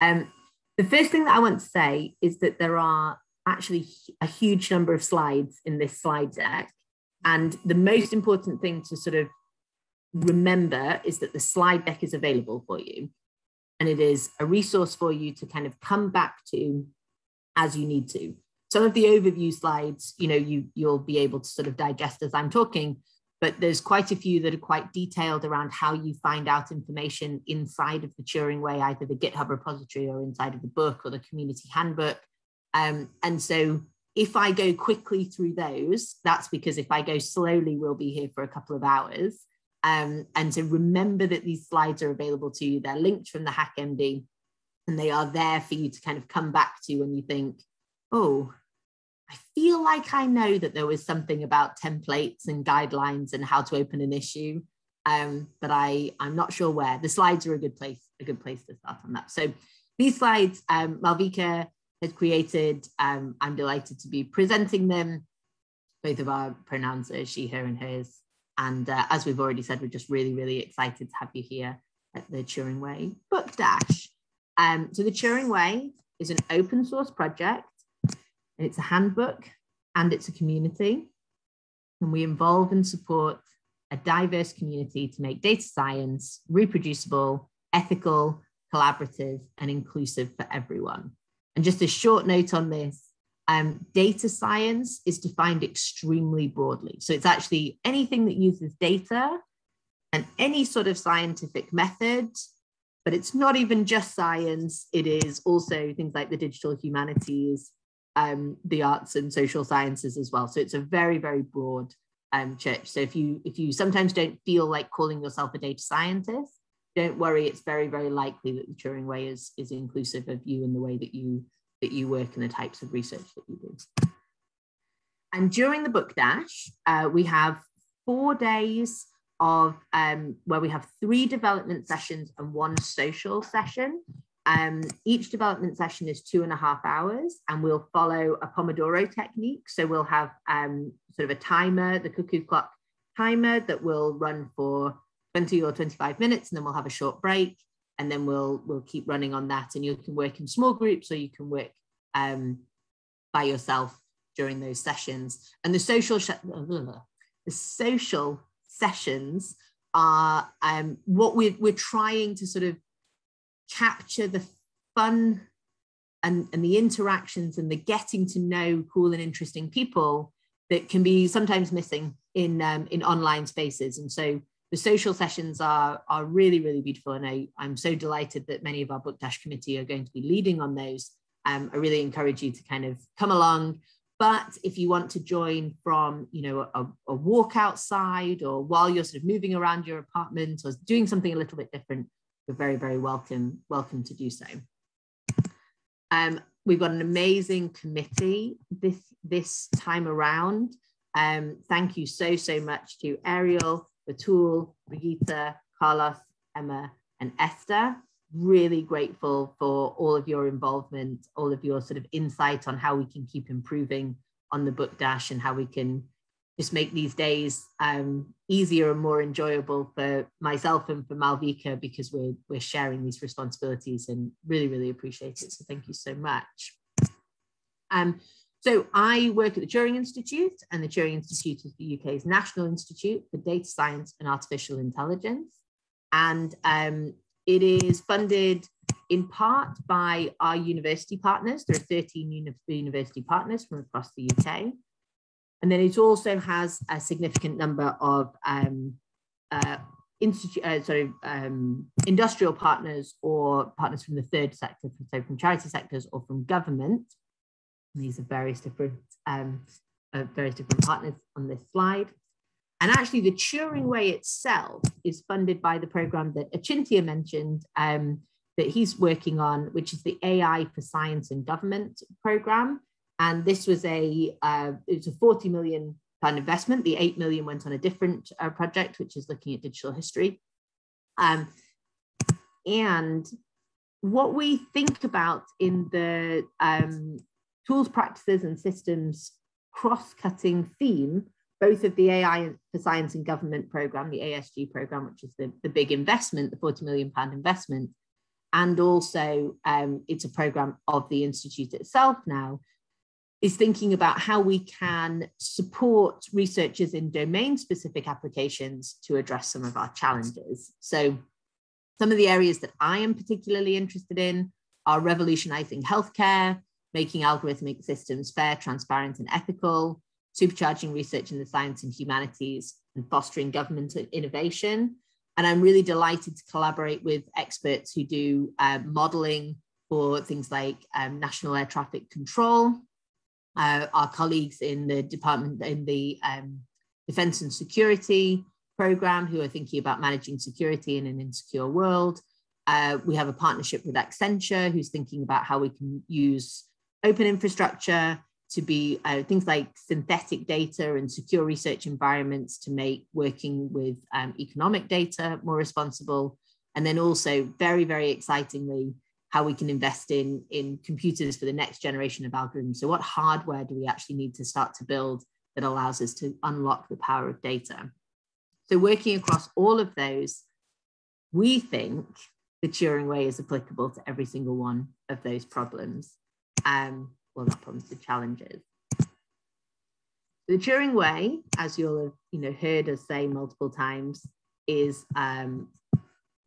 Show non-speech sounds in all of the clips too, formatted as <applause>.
Um, the first thing that I want to say is that there are actually a huge number of slides in this slide deck. And the most important thing to sort of remember is that the slide deck is available for you. And it is a resource for you to kind of come back to as you need to. Some of the overview slides, you know, you, you'll be able to sort of digest as I'm talking, but there's quite a few that are quite detailed around how you find out information inside of the Turing Way, either the GitHub repository or inside of the book or the community handbook. Um, and so if I go quickly through those, that's because if I go slowly, we'll be here for a couple of hours. Um, and to remember that these slides are available to you. They're linked from the HackMD and they are there for you to kind of come back to when you think, oh, I feel like I know that there was something about templates and guidelines and how to open an issue, um, but I, I'm not sure where. The slides are a good place, a good place to start on that. So these slides, um, Malvika has created. Um, I'm delighted to be presenting them. Both of our pronouns are she, her, and hers. And uh, as we've already said, we're just really, really excited to have you here at the Turing Way Book Dash. Um, so the Turing Way is an open source project and it's a handbook and it's a community. And we involve and support a diverse community to make data science reproducible, ethical, collaborative, and inclusive for everyone. And just a short note on this um, data science is defined extremely broadly. So it's actually anything that uses data and any sort of scientific method, but it's not even just science, it is also things like the digital humanities, um, the arts and social sciences as well. So it's a very, very broad um, church. So if you if you sometimes don't feel like calling yourself a data scientist, don't worry. It's very, very likely that the Turing Way is is inclusive of you in the way that you that you work and the types of research that you do. And during the book dash, uh, we have four days of um, where we have three development sessions and one social session. Um, each development session is two and a half hours, and we'll follow a Pomodoro technique. So we'll have um, sort of a timer, the cuckoo clock timer that will run for 20 or 25 minutes, and then we'll have a short break, and then we'll we'll keep running on that. And you can work in small groups, or you can work um, by yourself during those sessions. And the social the social sessions are um, what we're, we're trying to sort of capture the fun and, and the interactions and the getting to know cool and interesting people that can be sometimes missing in um, in online spaces. And so the social sessions are are really really beautiful. And I, i'm so delighted that many of our book dash committee are going to be leading on those. Um, i really encourage you to kind of come along. But if you want to join from you know a, a walk outside or while you're sort of moving around your apartment or doing something a little bit different you're very, very welcome, welcome to do so. Um, we've got an amazing committee this, this time around. Um, thank you so, so much to Ariel, Batul, Brigitte, Carlos, Emma, and Esther. Really grateful for all of your involvement, all of your sort of insight on how we can keep improving on the book dash and how we can just make these days um, easier and more enjoyable for myself and for Malvika because we're we're sharing these responsibilities and really really appreciate it. So thank you so much. Um, so I work at the Turing Institute, and the Turing Institute is the UK's National Institute for Data Science and Artificial Intelligence, and um, it is funded in part by our university partners. There are 13 uni university partners from across the UK. And then it also has a significant number of um, uh, institute, uh, sorry, um, industrial partners or partners from the third sector, so from charity sectors or from government. These are various different, um, uh, various different partners on this slide. And actually, the Turing Way itself is funded by the program that Achintya mentioned um, that he's working on, which is the AI for Science and Government program. And this was a uh, it was a 40 million pound investment. The 8 million went on a different uh, project, which is looking at digital history. Um, and what we think about in the um, tools, practices, and systems cross-cutting theme, both of the AI for Science and Government program, the ASG program, which is the, the big investment, the 40 million pound investment, and also um, it's a program of the Institute itself now, is thinking about how we can support researchers in domain specific applications to address some of our challenges. So, some of the areas that I am particularly interested in are revolutionizing healthcare, making algorithmic systems fair, transparent, and ethical, supercharging research in the science and humanities, and fostering government innovation. And I'm really delighted to collaborate with experts who do uh, modeling for things like um, national air traffic control, uh, our colleagues in the department, in the um, defense and security program who are thinking about managing security in an insecure world. Uh, we have a partnership with Accenture who's thinking about how we can use open infrastructure to be uh, things like synthetic data and secure research environments to make working with um, economic data more responsible. And then also, very, very excitingly, how we can invest in, in computers for the next generation of algorithms. So, what hardware do we actually need to start to build that allows us to unlock the power of data? So, working across all of those, we think the Turing way is applicable to every single one of those problems. Um, well, not problems, the challenges. The Turing way, as you'll have you know heard us say multiple times, is um, I'm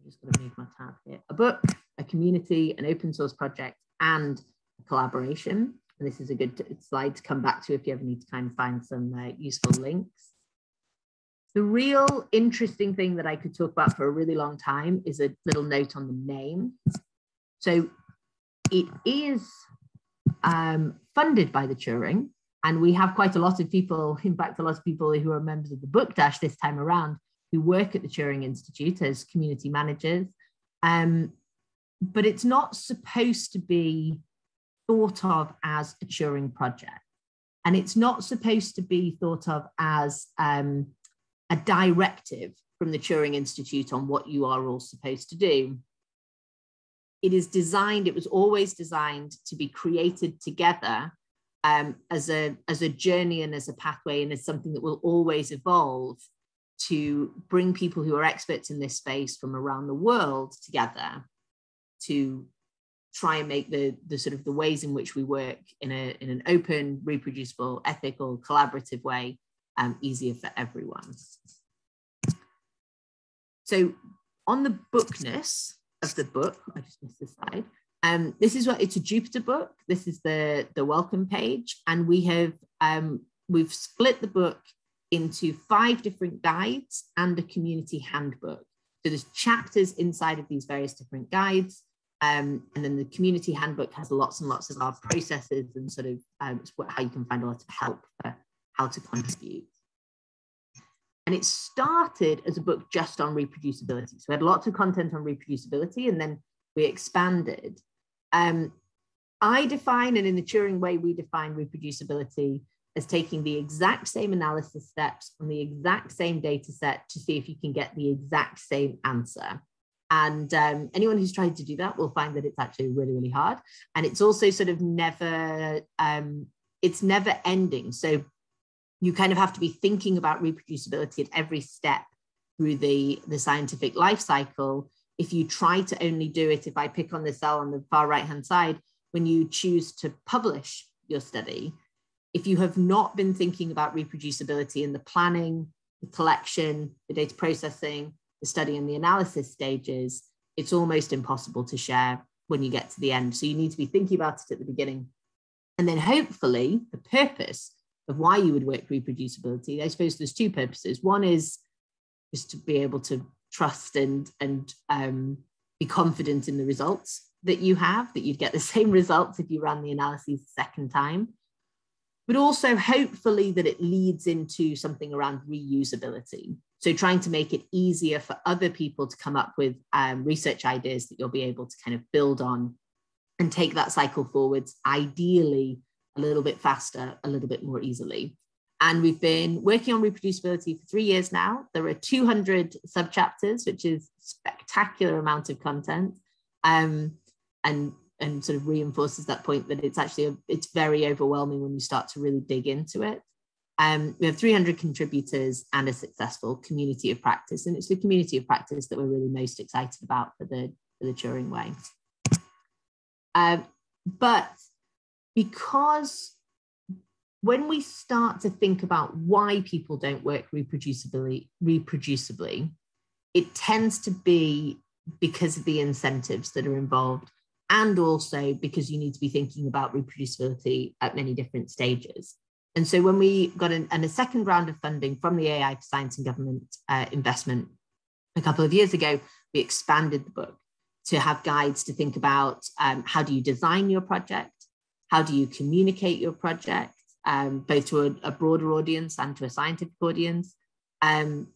just going to move my tab here. A book, a community, an open source project, and collaboration. And this is a good slide to come back to if you ever need to kind of find some uh, useful links. The real interesting thing that I could talk about for a really long time is a little note on the name. So it is um, funded by the Turing. And we have quite a lot of people, <laughs> in fact, a lot of people who are members of the Book Dash this time around, who work at the Turing Institute as community managers. Um, but it's not supposed to be thought of as a Turing project. And it's not supposed to be thought of as um, a directive from the Turing Institute on what you are all supposed to do it is designed, it was always designed to be created together um, as, a, as a journey and as a pathway and as something that will always evolve to bring people who are experts in this space from around the world together to try and make the, the sort of the ways in which we work in, a, in an open, reproducible, ethical, collaborative way um, easier for everyone. So on the bookness, of the book. I just missed the slide. Um, this is what it's a Jupyter book. This is the the welcome page, and we have um, we've split the book into five different guides and a community handbook. So there's chapters inside of these various different guides, um, and then the community handbook has lots and lots of our processes and sort of um, how you can find a lot of help for how to contribute. And it started as a book just on reproducibility. So we had lots of content on reproducibility and then we expanded. Um, I define, and in the Turing way, we define reproducibility as taking the exact same analysis steps on the exact same data set to see if you can get the exact same answer. And um, anyone who's tried to do that will find that it's actually really, really hard. And it's also sort of never, um, it's never ending. So you kind of have to be thinking about reproducibility at every step through the, the scientific life cycle. If you try to only do it, if I pick on the cell on the far right hand side, when you choose to publish your study, if you have not been thinking about reproducibility in the planning, the collection, the data processing, the study, and the analysis stages, it's almost impossible to share when you get to the end. So you need to be thinking about it at the beginning. And then hopefully, the purpose of why you would work reproducibility, I suppose there's two purposes. One is just to be able to trust and and um, be confident in the results that you have, that you'd get the <laughs> same results if you ran the analyses the second time. But also hopefully that it leads into something around reusability. So trying to make it easier for other people to come up with um, research ideas that you'll be able to kind of build on and take that cycle forwards, ideally a little bit faster, a little bit more easily. And we've been working on reproducibility for three years now. There are 200 subchapters, which is spectacular amount of content, um, and and sort of reinforces that point that it's actually a, it's very overwhelming when you start to really dig into it. Um, we have 300 contributors and a successful community of practice, and it's the community of practice that we're really most excited about for the for the Turing Way. Um, but because when we start to think about why people don't work reproducibly, reproducibly, it tends to be because of the incentives that are involved, and also because you need to be thinking about reproducibility at many different stages. And so when we got an, a second round of funding from the AI for Science and Government uh, investment a couple of years ago, we expanded the book to have guides to think about um, how do you design your project, how do you communicate your project, um, both to a, a, broader audience and to a scientific audience. Um,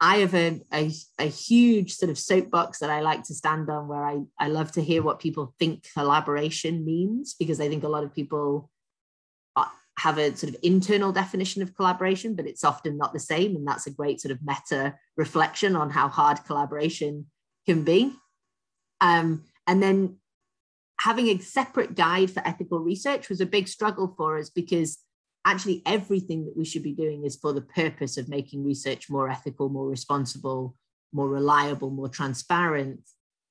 I have a, a, a, huge sort of soapbox that I like to stand on where I, I love to hear what people think collaboration means, because I think a lot of people have a sort of internal definition of collaboration, but it's often not the same. And that's a great sort of meta reflection on how hard collaboration can be. Um, and then having a separate guide for ethical research was a big struggle for us because actually everything that we should be doing is for the purpose of making research more ethical, more responsible, more reliable, more transparent.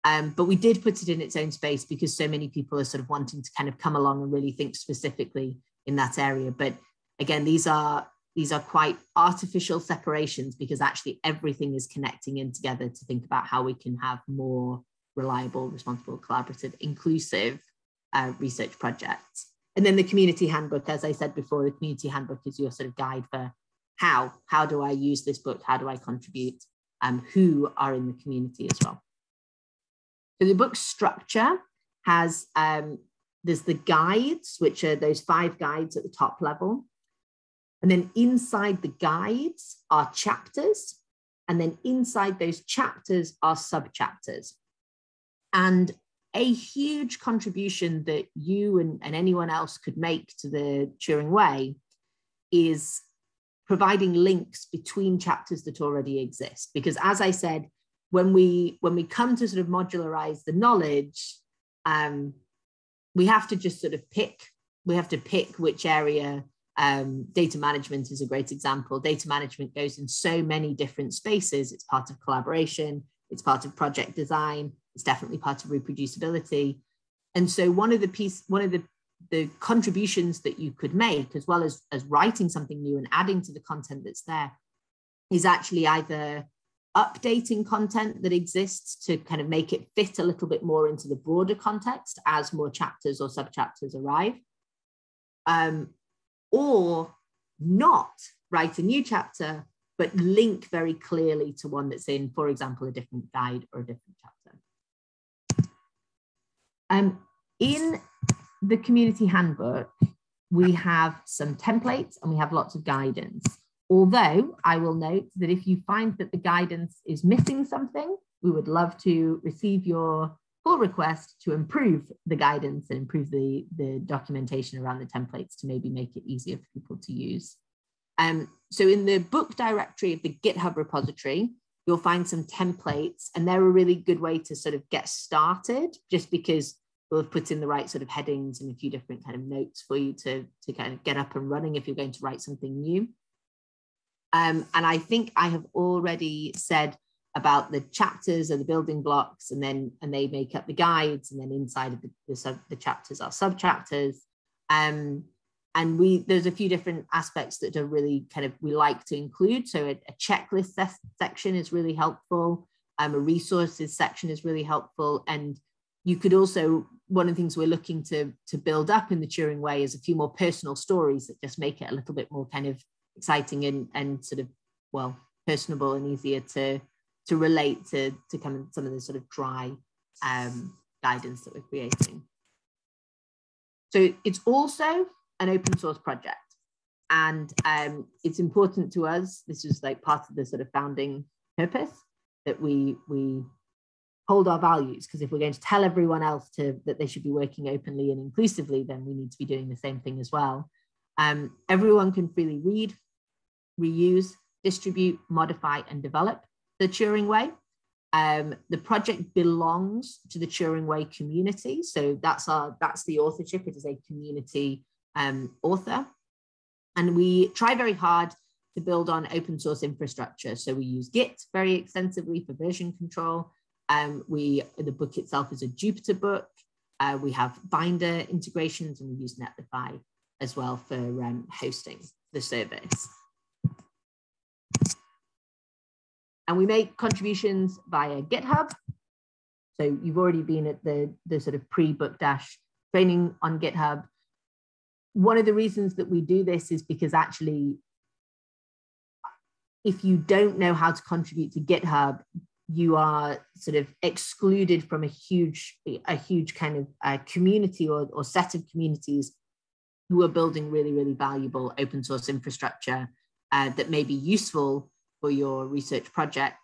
Um, but we did put it in its own space because so many people are sort of wanting to kind of come along and really think specifically in that area. But again, these are these are quite artificial separations because actually everything is connecting in together to think about how we can have more reliable, responsible, collaborative, inclusive uh, research projects. And then the community handbook, as I said before, the community handbook is your sort of guide for how, how do I use this book? How do I contribute? Um, who are in the community as well. So the book structure has, um, there's the guides, which are those five guides at the top level. And then inside the guides are chapters. And then inside those chapters are sub chapters. And a huge contribution that you and, and anyone else could make to the Turing Way is providing links between chapters that already exist. Because as I said, when we when we come to sort of modularize the knowledge, um, we have to just sort of pick. We have to pick which area. Um, data management is a great example. Data management goes in so many different spaces. It's part of collaboration. It's part of project design. It's definitely part of reproducibility. And so one of the piece, one of the the contributions that you could make, as well as as writing something new and adding to the content that's there, is actually either updating content that exists to kind of make it fit a little bit more into the broader context as more chapters or sub chapters arrive, um, or not write a new chapter, but link very clearly to one that's in, for example, a different guide or a different chapter. Um, in the community handbook, we have some templates and we have lots of guidance. Although I will note that if you find that the guidance is missing something, we would love to receive your pull request to improve the guidance and improve the, the documentation around the templates to maybe make it easier for people to use. Um, so in the book directory of the GitHub repository, you'll find some templates and they're a really good way to sort of get started just because we'll have put in the right sort of headings and a few different kind of notes for you to, to kind of get up and running if you're going to write something new. Um, and I think I have already said about the chapters and the building blocks and then and they make up the guides and then inside of the, the, sub, the chapters are sub chapters. Um, and we there's a few different aspects that are really kind of we like to include. So a, a checklist section is really helpful. Um, a resources section is really helpful. And you could also one of the things we're looking to to build up in the Turing way is a few more personal stories that just make it a little bit more kind of exciting and and sort of well personable and easier to to relate to to kind of some of the sort of dry um, guidance that we're creating. So it's also an open source project. And um, it's important to us, this is like part of the sort of founding purpose that we, we hold our values because if we're going to tell everyone else to that they should be working openly and inclusively then we need to be doing the same thing as well um, everyone can freely read reuse distribute modify and develop the turing way um, the project belongs to the turing way community so that's our that's the authorship it is a community um, author. And we try very hard to build on open source infrastructure. So we use Git very extensively for version control. Um, we the book itself is a Jupyter book. Uh, we have Binder integrations, and we use Netlify as well for um, hosting the service. And we make contributions via GitHub. So you've already been at the, the sort of pre-book dash training on GitHub. One of the reasons that we do this is because actually, if you don't know how to contribute to GitHub, you are sort of excluded from a huge, a huge kind of uh, community or, or set of communities who are building really, really valuable open source infrastructure uh, that may be useful for your research project.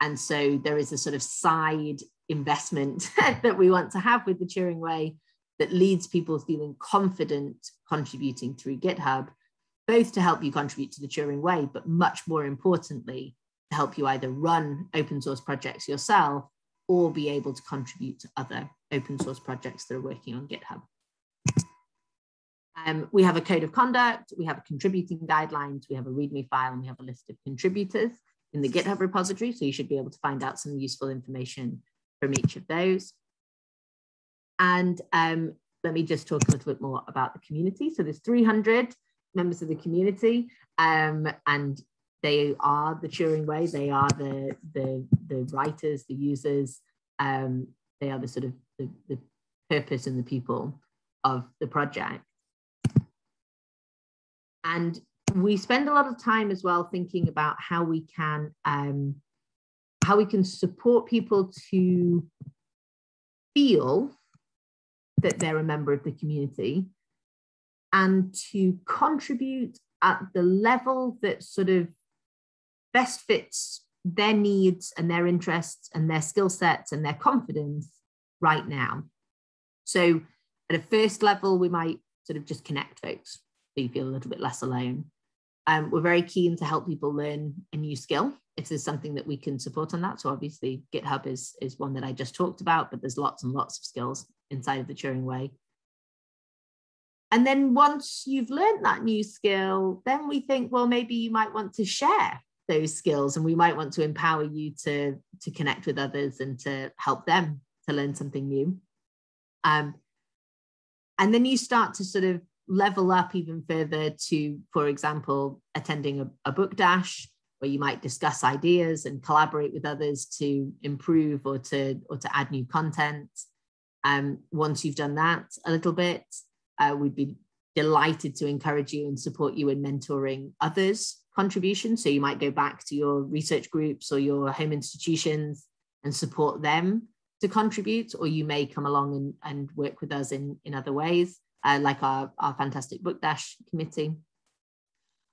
And so there is a sort of side investment <laughs> that we want to have with the Turing Way that leads people feeling confident contributing through GitHub, both to help you contribute to the Turing Way, but much more importantly, to help you either run open source projects yourself or be able to contribute to other open source projects that are working on GitHub. Um, we have a code of conduct, we have contributing guidelines, we have a README file, and we have a list of contributors in the GitHub repository. So you should be able to find out some useful information from each of those. And um, let me just talk a little bit more about the community. So there's 300 members of the community, um, and they are the Turing Way. They are the the, the writers, the users. Um, they are the sort of the, the purpose and the people of the project. And we spend a lot of time as well thinking about how we can um, how we can support people to feel that they're a member of the community and to contribute at the level that sort of best fits their needs and their interests and their skill sets and their confidence right now. So at a first level, we might sort of just connect folks you feel a little bit less alone. Um, we're very keen to help people learn a new skill if there's something that we can support on that. So obviously GitHub is, is one that I just talked about, but there's lots and lots of skills inside of the Turing Way. And then once you've learned that new skill, then we think, well, maybe you might want to share those skills and we might want to empower you to, to connect with others and to help them to learn something new. Um, and then you start to sort of level up even further to, for example, attending a, a book dash where you might discuss ideas and collaborate with others to improve or to or to add new content. Um, once you've done that a little bit, uh, we'd be delighted to encourage you and support you in mentoring others' contributions. So you might go back to your research groups or your home institutions and support them to contribute, or you may come along and, and work with us in, in other ways uh, like our, our fantastic book dash committee.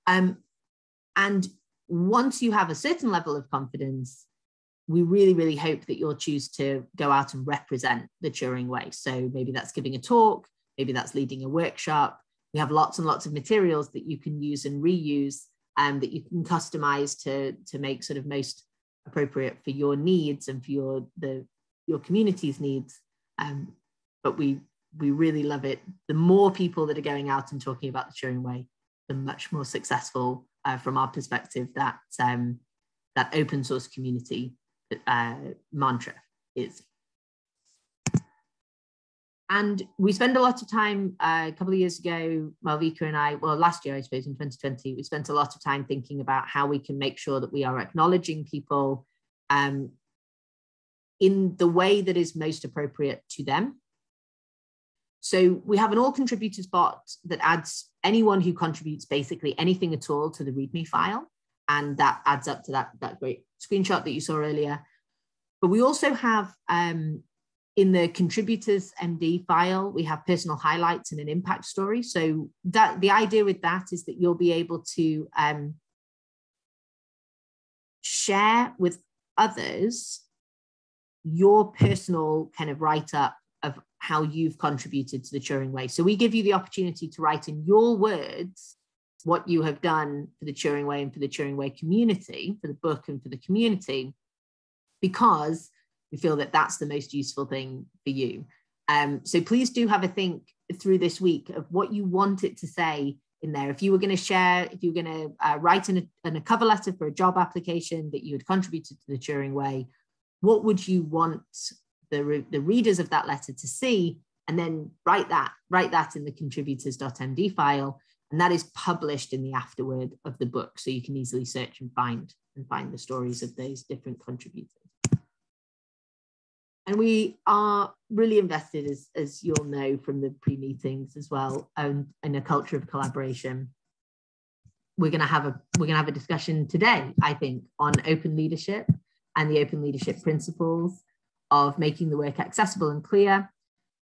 Um, and once you have a certain level of confidence, we really, really hope that you'll choose to go out and represent the Turing Way. So maybe that's giving a talk, maybe that's leading a workshop. We have lots and lots of materials that you can use and reuse um, that you can customize to, to make sort of most appropriate for your needs and for your, the, your community's needs. Um, but we we really love it. The more people that are going out and talking about the Turing Way, the much more successful, uh, from our perspective, that um, that open source community uh, mantra is. And we spend a lot of time, uh, a couple of years ago, Malvika and I, well, last year, I suppose, in 2020, we spent a lot of time thinking about how we can make sure that we are acknowledging people um, in the way that is most appropriate to them so we have an all contributors bot that adds anyone who contributes basically anything at all to the README file. And that adds up to that, that great screenshot that you saw earlier. But we also have um, in the contributors MD file, we have personal highlights and an impact story. So that the idea with that is that you'll be able to um, share with others your personal kind of write up how you've contributed to the Turing Way. So we give you the opportunity to write in your words what you have done for the Turing Way and for the Turing Way community, for the book and for the community, because we feel that that's the most useful thing for you. Um, so please do have a think through this week of what you want it to say in there. If you were going to share, if you were going to uh, write in a, in a cover letter for a job application that you had contributed to the Turing Way, what would you want the, the readers of that letter to see? And then write that, write that in the contributors.md file. And that is published in the afterword of the book. So you can easily search and find and find the stories of those different contributors. And we are really invested, as, as you'll know from the pre-meetings as well, um, in a culture of collaboration. We're going to have a we're going to have a discussion today, I think, on open leadership and the open leadership principles of making the work accessible and clear,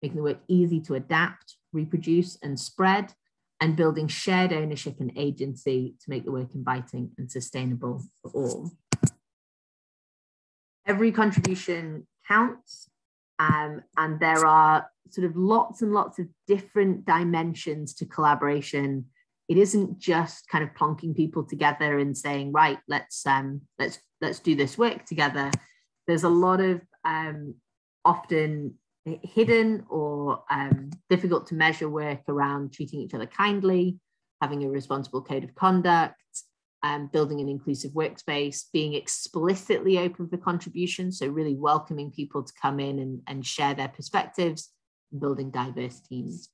making the work easy to adapt, reproduce, and spread, and building shared ownership and agency to make the work inviting and sustainable for all. Every contribution counts. Um, and there are sort of lots and lots of different dimensions to collaboration. It isn't just kind of plonking people together and saying, right, let's um, let's let's do this work together. There's a lot of um, often hidden or um, difficult to measure work around treating each other kindly, having a responsible code of conduct, um, building an inclusive workspace, being explicitly open for contribution. So, really welcoming people to come in and, and share their perspectives, building diverse teams.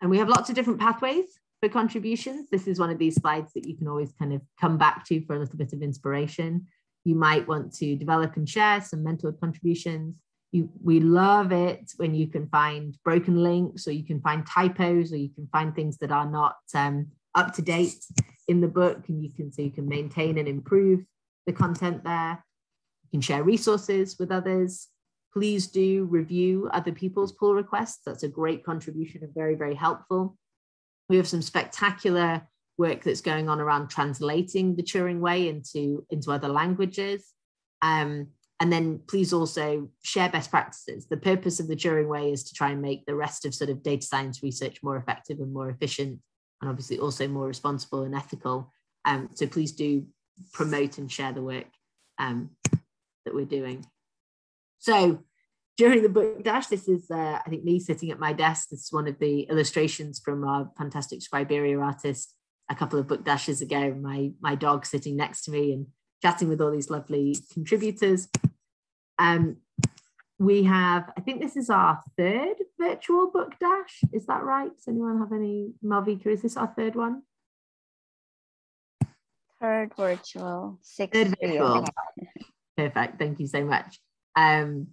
And we have lots of different pathways for contributions. This is one of these slides that you can always kind of come back to for a little bit of inspiration. You might want to develop and share some mentored contributions. You, we love it when you can find broken links or you can find typos or you can find things that are not um, up to date in the book and you can so you can maintain and improve the content there. You can share resources with others. Please do review other people's pull requests. That's a great contribution and very very helpful. We have some spectacular work that's going on around translating the turing way into into other languages um, and then please also share best practices the purpose of the turing way is to try and make the rest of sort of data science research more effective and more efficient and obviously also more responsible and ethical. Um, so please do promote and share the work um, that we're doing. So during the book dash, this is, uh, I think, me sitting at my desk. This is one of the illustrations from our fantastic Scriberia artist a couple of book dashes ago. My, my dog sitting next to me and chatting with all these lovely contributors. Um, we have, I think this is our third virtual book dash. Is that right? Does anyone have any, Malvika, is this our third one? Third virtual, sixth third virtual. Perfect, thank you so much. Um,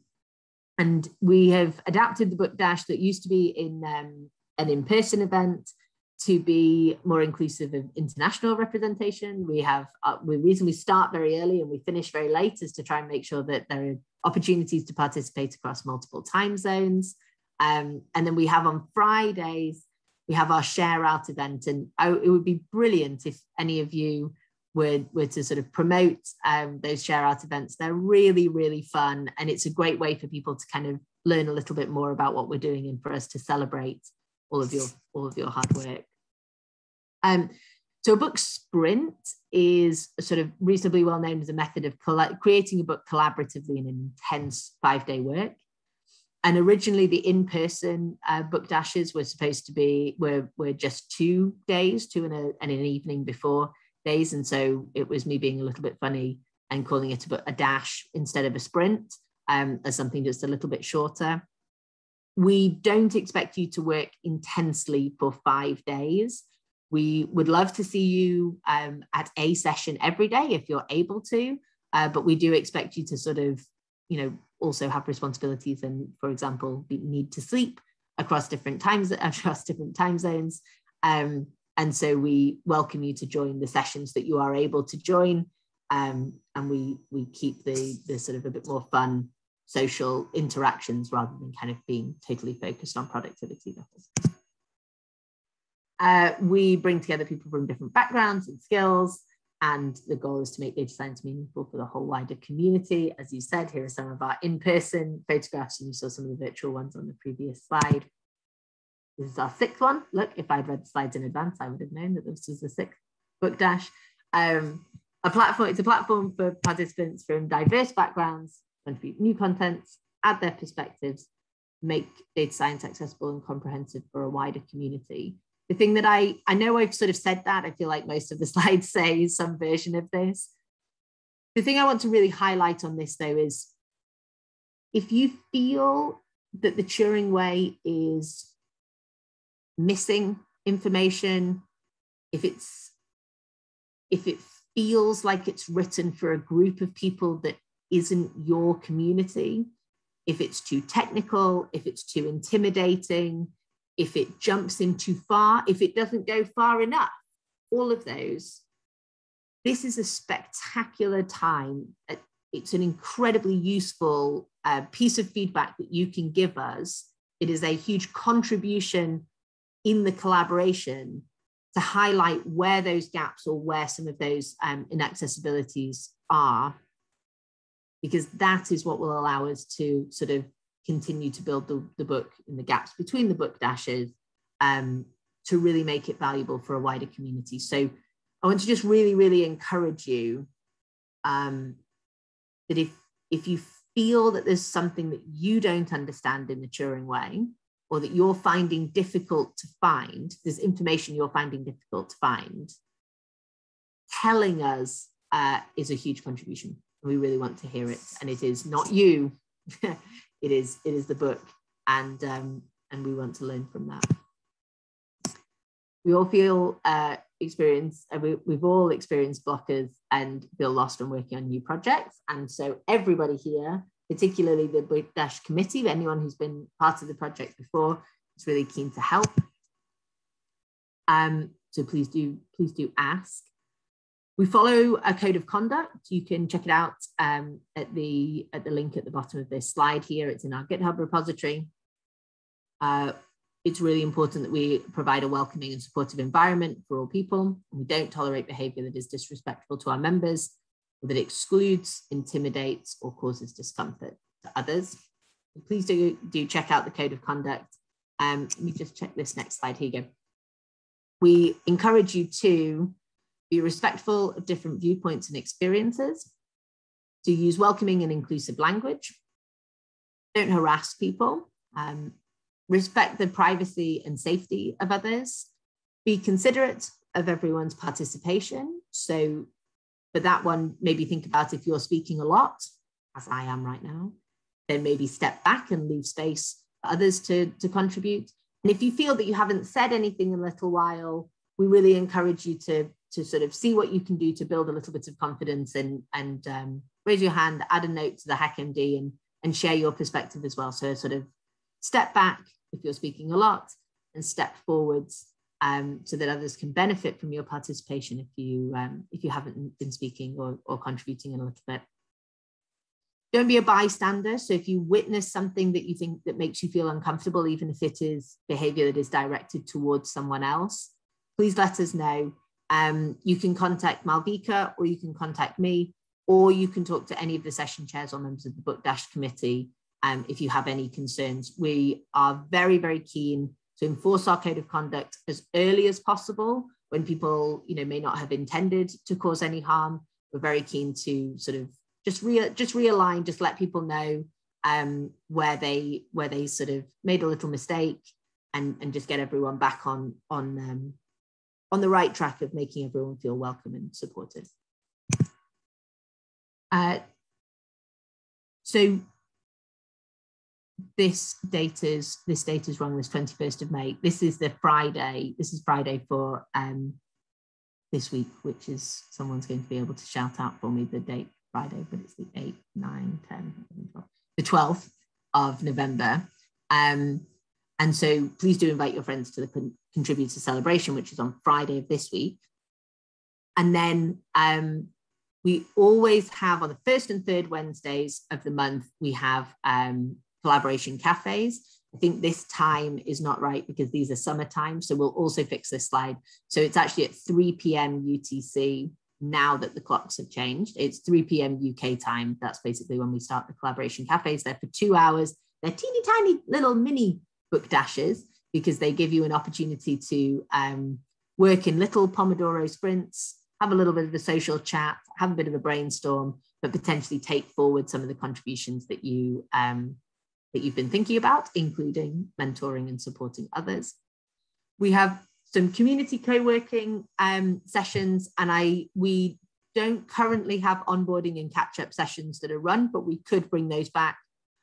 and we have adapted the book dash that used to be in um, an in-person event to be more inclusive of international representation. We have uh, we reason we start very early and we finish very late is to try and make sure that there are opportunities to participate across multiple time zones. Um, and then we have on Fridays, we have our share out event. And oh, it would be brilliant if any of you were, were to sort of promote um, those share out events. They're really, really fun. And it's a great way for people to kind of learn a little bit more about what we're doing and for us to celebrate all of your, all of your hard work. Um, so a book sprint is sort of reasonably well known as a method of creating a book collaboratively in an intense five day work. And originally the in-person uh, book dashes were supposed to be, were, were just two days, two and, a, and an evening before days. And so it was me being a little bit funny and calling it a, a dash instead of a sprint um, as something just a little bit shorter. We don't expect you to work intensely for five days we would love to see you um, at a session every day if you're able to, uh, but we do expect you to sort of, you know, also have responsibilities and, for example, need to sleep across different times <laughs> across different time zones. Um, and so we welcome you to join the sessions that you are able to join, um, and we we keep the the sort of a bit more fun social interactions rather than kind of being totally focused on productivity levels. Uh, we bring together people from different backgrounds and skills, and the goal is to make data science meaningful for the whole wider community. As you said, here are some of our in-person photographs, and you saw some of the virtual ones on the previous slide. This is our sixth one. Look, if I'd read the slides in advance, I would have known that this was the sixth book dash. Um, a platform, it's a platform for participants from diverse backgrounds, contribute new content, add their perspectives, make data science accessible and comprehensive for a wider community the thing that I I know I've sort of said that I feel like most of the <laughs> slides say some version of this. the thing I want to really highlight on this though is if you feel that the Turing way is missing information, if it's if it feels like it's written for a group of people that isn't your community, if it's too technical, if it's too intimidating, if it jumps in too far, if it doesn't go far enough, all of those. This is a spectacular time. It's an incredibly useful uh, piece of feedback that you can give us. It is a huge contribution in the collaboration to highlight where those gaps or where some of those um, inaccessibilities are, because that is what will allow us to sort of continue to build the, the book in the gaps between the book dashes um, to really make it valuable for a wider community. So I want to just really, really encourage you um, that if if you feel that there's something that you don't understand in the Turing way, or that you're finding difficult to find, there's information you're finding difficult to find, telling us uh, is a huge contribution. We really want to hear it, and it is not you; <laughs> it is it is the book, and um, and we want to learn from that. We all feel uh, experience, uh, we, we've all experienced blockers and feel lost when working on new projects, and so everybody here particularly the Book Dash committee, anyone who's been part of the project before is really keen to help. Um, so please do, please do ask. We follow a code of conduct. You can check it out um, at the at the link at the bottom of this slide here. It's in our GitHub repository. Uh, it's really important that we provide a welcoming and supportive environment for all people. We don't tolerate behavior that is disrespectful to our members that excludes, intimidates, or causes discomfort to others. Please do, do check out the code of conduct. Um, let me just check this next slide. Here. We encourage you to be respectful of different viewpoints and experiences, to use welcoming and inclusive language, don't harass people, um, respect the privacy and safety of others, be considerate of everyone's participation. So but that one, maybe think about if you're speaking a lot, as I am right now, then maybe step back and leave space for others to, to contribute. And if you feel that you haven't said anything in a little while, we really encourage you to, to sort of see what you can do to build a little bit of confidence and, and um, raise your hand, add a note to the HackMD and, and share your perspective as well. So sort of step back if you're speaking a lot and step forwards um, so that others can benefit from your participation if you um, if you haven't been speaking or, or contributing in a little bit. Don't be a bystander. So if you witness something that you think that makes you feel uncomfortable, even if it is behavior that is directed towards someone else, please let us know. Um, you can contact Malvika or you can contact me, or you can talk to any of the session chairs or members of the Book Dash committee um, if you have any concerns. We are very, very keen to enforce our code of conduct as early as possible when people you know may not have intended to cause any harm we're very keen to sort of just re just realign just let people know um, where they where they sort of made a little mistake and and just get everyone back on on um, on the right track of making everyone feel welcome and supported. Uh, so this date is this date is wrong this 21st of may. This is the friday this is friday for um this week which is someone's going to be able to shout out for me the date friday but it's the 8 9 10 12, the 12th of november. Um and so please do invite your friends to the con- contributor celebration which is on friday of this week and then um we always have on the first and third wednesdays of the month we have um collaboration cafes. I think this time is not right because these are summertime. So we'll also fix this slide. So it's actually at 3 p.m. UTC now that the clocks have changed. It's 3 p.m. UK time. That's basically when we start the collaboration cafes. They're for two hours. They're teeny tiny little mini book dashes because they give you an opportunity to um, work in little Pomodoro sprints, have a little bit of a social chat, have a bit of a brainstorm, but potentially take forward some of the contributions that you um, that you've been thinking about, including mentoring and supporting others. We have some community co-working um, sessions and I we don't currently have onboarding and catch up sessions that are run, but we could bring those back.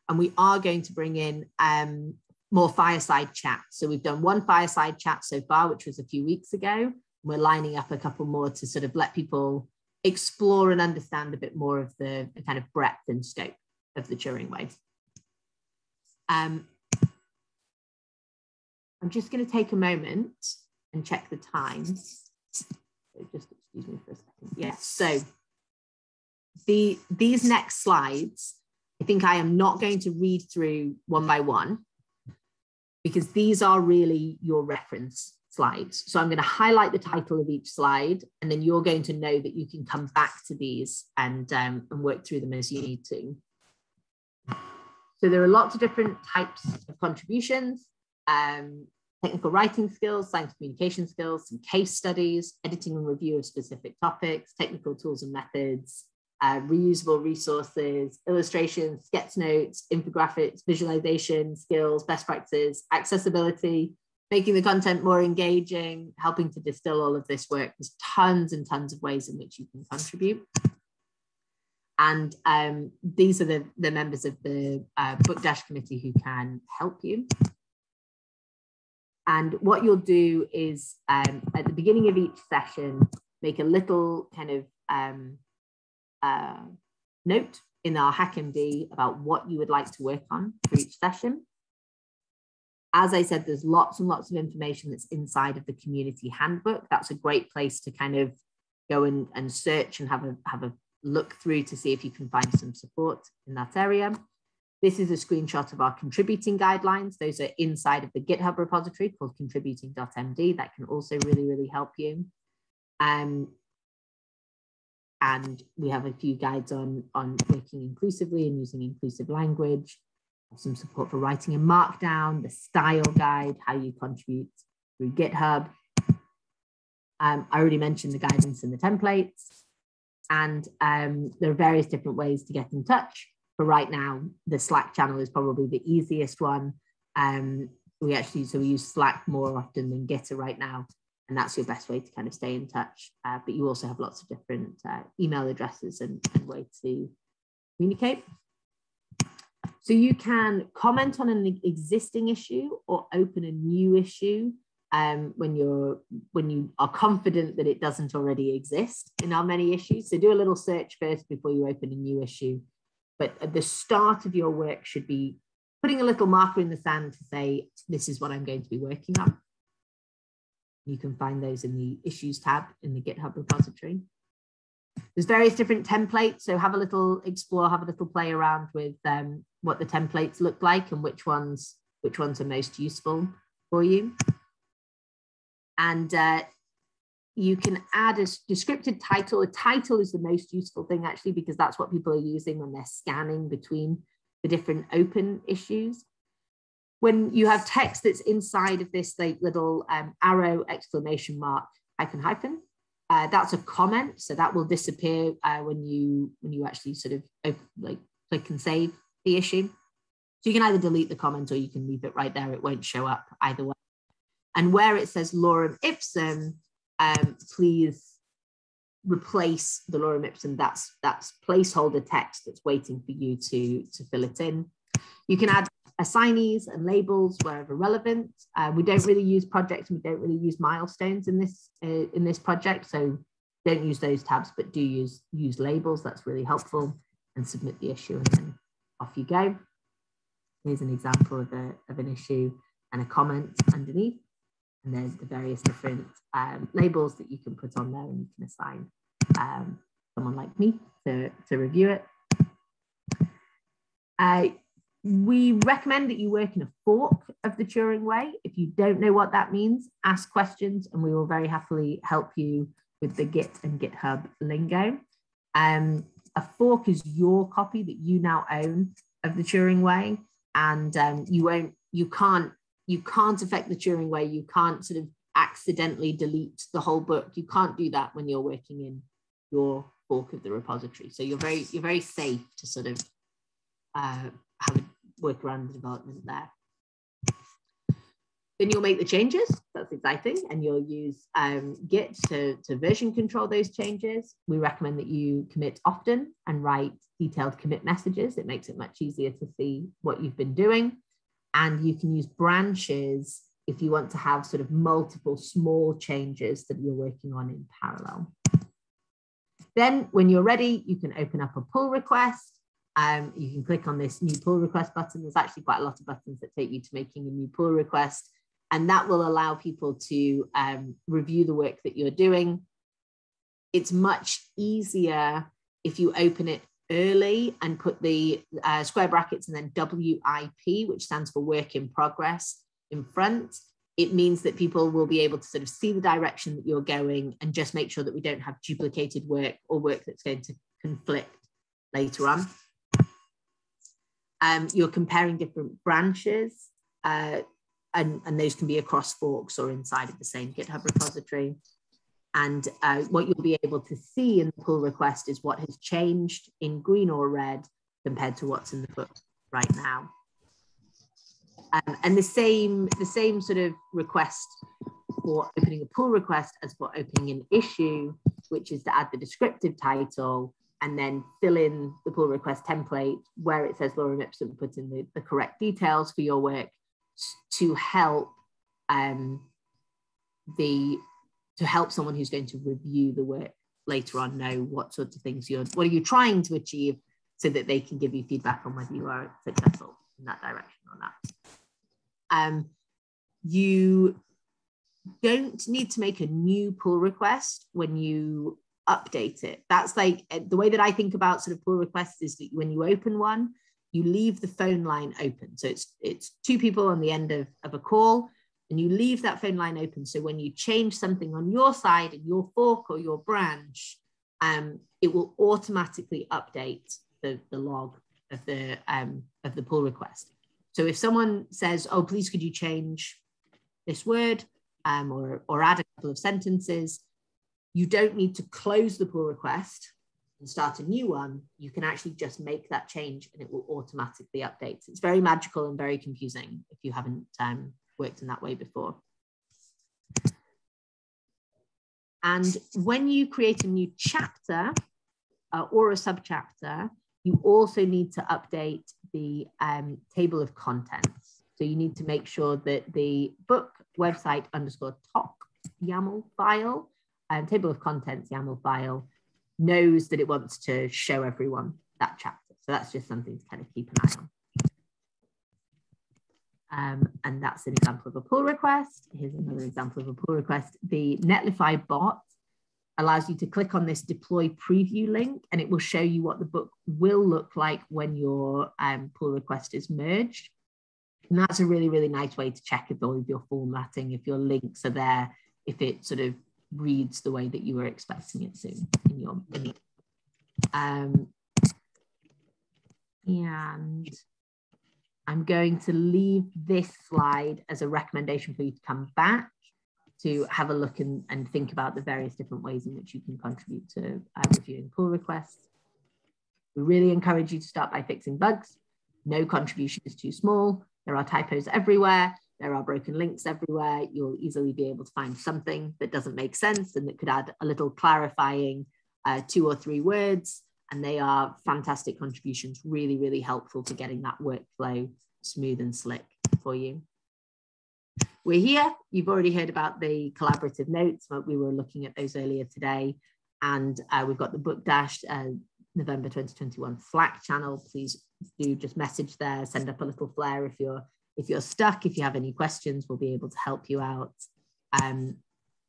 And we are going to bring in um, more fireside chats. So we've done one fireside chat so far, which was a few weeks ago. We're lining up a couple more to sort of let people explore and understand a bit more of the, kind of breadth and scope of the Turing way. Um, I'm just going to take a moment and check the time. So just excuse me for a second. Yes. So the these next slides, I think I am not going to read through one by one because these are really your reference slides. So I'm going to highlight the title of each slide, and then you're going to know that you can come back to these and, um, and work through them as you need to. So there are lots of different types of contributions, um, technical writing skills, science communication skills, some case studies, editing and review of specific topics, technical tools and methods, uh, reusable resources, illustrations, sketch notes, infographics, visualization skills, best practices, accessibility, making the content more engaging, helping to distill all of this work. There's tons and tons of ways in which you can contribute. And um, these are the, the members of the uh, Book Dash committee who can help you. And what you'll do is um, at the beginning of each session, make a little kind of um, uh, note in our HackMD about what you would like to work on for each session. As I said, there's lots and lots of information that's inside of the community handbook. That's a great place to kind of go and, and search and have a, have a look through to see if you can find some support in that area. This is a screenshot of our contributing guidelines. Those are inside of the GitHub repository called contributing.md. That can also really, really help you. Um, and we have a few guides on, on working inclusively and using inclusive language, some support for writing in Markdown, the style guide, how you contribute through GitHub. Um, I already mentioned the guidance and the templates. And um, there are various different ways to get in touch. But right now, the Slack channel is probably the easiest one. Um, we actually, so we use Slack more often than Gitter right now. And that's your best way to kind of stay in touch. Uh, but you also have lots of different uh, email addresses and, and way to communicate. So you can comment on an existing issue or open a new issue um, when you're when you are confident that it doesn't already exist in our many issues. So do a little search first before you open a new issue. But at the start of your work should be putting a little marker in the sand to say, this is what I'm going to be working on. You can find those in the issues tab in the GitHub repository. There's various different templates. So have a little explore, have a little play around with um, what the templates look like and which ones, which ones are most useful for you. And uh, you can add a descriptive title. A title is the most useful thing actually, because that's what people are using when they're scanning between the different open issues. When you have text that's inside of this like little um, arrow exclamation mark hyphen hyphen, uh, that's a comment. So that will disappear uh, when you when you actually sort of open, like click and save the issue. So you can either delete the comment or you can leave it right there. It won't show up either way. And where it says lorem ipsum, um, please replace the lorem ipsum. That's that's placeholder text that's waiting for you to, to fill it in. You can add assignees and labels wherever relevant. Uh, we don't really use projects we don't really use milestones in this uh, in this project, so don't use those tabs, but do use use labels. That's really helpful. And submit the issue, and then off you go. Here's an example of, a, of an issue and a comment underneath. And there's the various different um, labels that you can put on there and you can assign um, someone like me to, to review it. Uh, we recommend that you work in a fork of the Turing way. If you don't know what that means, ask questions and we will very happily help you with the Git and GitHub lingo. Um, a fork is your copy that you now own of the Turing way and um, you won't, you can't you can't affect the Turing way. You can't sort of accidentally delete the whole book. You can't do that when you're working in your fork of the repository. So you're very you're very safe to sort of uh, have a work around the development there. then you'll make the changes. That's exciting. And you'll use um, Git to, to version control those changes. We recommend that you commit often and write detailed commit messages. It makes it much easier to see what you've been doing. And you can use branches if you want to have sort of multiple small changes that you're working on in parallel. Then when you're ready, you can open up a pull request. Um, you can click on this new pull request button. There's actually quite a lot of buttons that take you to making a new pull request. And that will allow people to um, review the work that you're doing. It's much easier if you open it early and put the uh, square brackets and then WIP, which stands for work in progress, in front. It means that people will be able to sort of see the direction that you're going and just make sure that we don't have duplicated work or work that's going to conflict later on. Um, you're comparing different branches. Uh, and, and those can be across forks or inside of the same GitHub repository. And uh, what you'll be able to see in the pull request is what has changed in green or red compared to what's in the book right now. Um, and the same, the same sort of request for opening a pull request as for opening an issue, which is to add the descriptive title and then fill in the pull request template where it says lorem ipsum, put in the, the correct details for your work to help um, the to help someone who's going to review the work later on know what sorts of things you're what are you trying to achieve so that they can give you feedback on whether you are successful in that direction or not. Um, you don't need to make a new pull request when you update it. That's like eh, the way that I think about sort of pull requests is that when you open one, you leave the phone line open. So it's it's two people on the end of, of a call, and you leave that phone line open. So when you change something on your side in your fork or your branch, um, it will automatically update the, the log of the um, of the pull request. So if someone says, "Oh, please, could you change this word um, or or add a couple of sentences," you don't need to close the pull request and start a new one, you can actually just make that change and it will automatically update. It's very magical and very confusing if you haven't um, worked in that way before. And when you create a new chapter uh, or a subchapter, you also need to update the um, table of contents. So you need to make sure that the book website underscore toc YAML file table of contents YAML file knows that it wants to show everyone that chapter. So that's just something to kind of keep an eye on. Um, and that's an example of a pull request. Here's another example of a pull request. The Netlify bot allows you to click on this deploy preview link and it will show you what the book will look like when your um, pull request is merged. And that's a really, really nice way to check if all of your formatting, if your links are there, if it sort of reads the way that you were expecting it to in your um, and I'm going to leave this slide as a recommendation for you to come back to have a look and, and think about the various different ways in which you can contribute to uh, reviewing pull requests. We really encourage you to start by fixing bugs. No contribution is too small. There are typos everywhere. There are broken links everywhere. You'll easily be able to find something that doesn't make sense and that could add a little clarifying uh, two or three words. And they are fantastic contributions, really, really helpful to getting that workflow smooth and slick for you. We're here. You've already heard about the collaborative notes. But we were looking at those earlier today. And uh, we've got the Book Dash uh, November 2021 Slack channel. Please do just message there, send up a little flare if you're if you're stuck, if you have any questions, we'll be able to help you out. Um,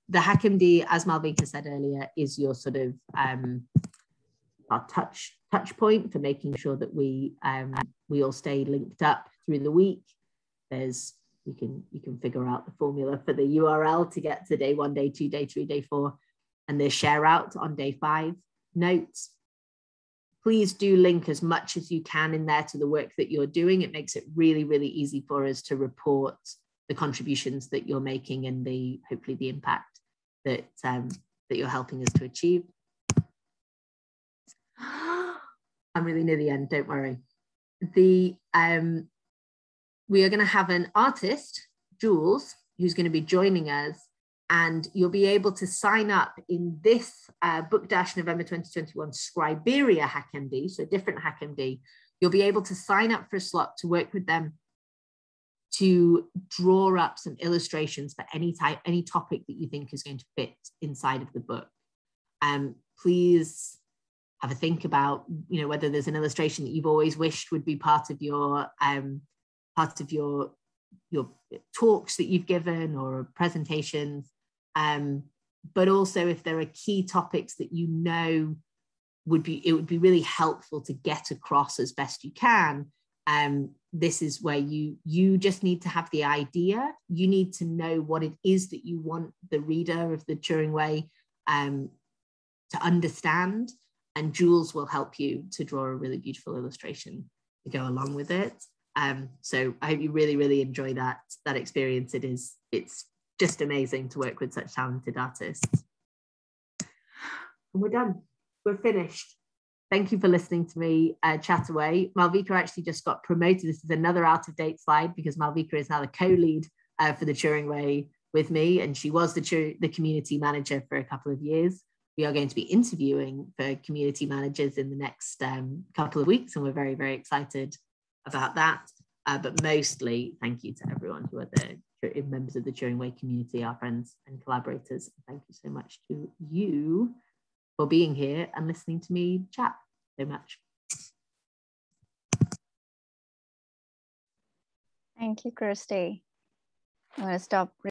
the HackMD, as Malvika said earlier, is your sort of um, our touch touch point for making sure that we um, we all stay linked up through the week. There's you can you can figure out the formula for the URL to get to day one, day two, day three, day four, and the share out on day five notes please do link as much as you can in there to the work that you're doing. It makes it really, really easy for us to report the contributions that you're making and the hopefully the impact that um, that you're helping us to achieve. <gasps> I'm really near the end, don't worry. The um, we are going to have an artist Jules, who's going to be joining us, and you'll be able to sign up in this uh, Book Dash November 2021 Scriberia HackMD, so different HackMD. You'll be able to sign up for a slot to work with them to draw up some illustrations for any type, any topic that you think is going to fit inside of the book. Um, please have a think about, you know, whether there's an illustration that you've always wished would be part of your um, part of your your talks that you've given or presentations. Um, but also if there are key topics that you know would be it would be really helpful to get across as best you can um, this is where you you just need to have the idea. You need to know what it is that you want the reader of the turing way um, to understand and jules will help you to draw a really beautiful illustration to go along with it. Um, so i hope you really really enjoy that that experience. It is it's just amazing to work with such talented artists and we're done we're finished Thank you for listening to me uh, chat away. Malvika actually just got promoted. This is another out of date slide because Malvika is now the co lead uh, for the Turing Way with me, and she was the, the community manager for a couple of years. We are going to be interviewing for community managers in the next um, couple of weeks, and we're very, very excited about that. Uh, but mostly, thank you to everyone who are the members of the Turing Way community, our friends and collaborators. Thank you so much to you for being here and listening to me chat so much. Thank you, Kirstie. I'm going to stop